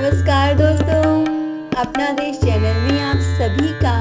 नमस्कार दोस्तों अपना देश चैनल में आप सभी का